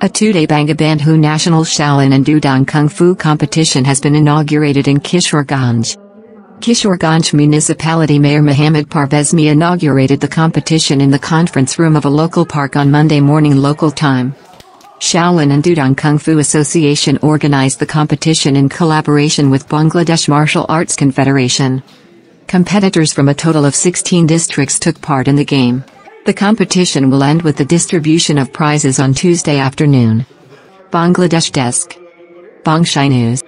A two-day Bangabandhu National Shaolin and Udang Kung Fu competition has been inaugurated in Kishoreganj. Kishoreganj Municipality Mayor Mohammad Parvez Mia inaugurated the competition in the conference room of a local park on Monday morning local time. Shaolin and Udang Kung Fu Association organized the competition in collaboration with Bangladesh Martial Arts Confederation. Competitors from a total of 16 districts took part in the game. The competition will end with the distribution of prizes on Tuesday afternoon. Bangladesh Desk. Bongshai News.